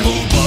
Let's.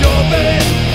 your bed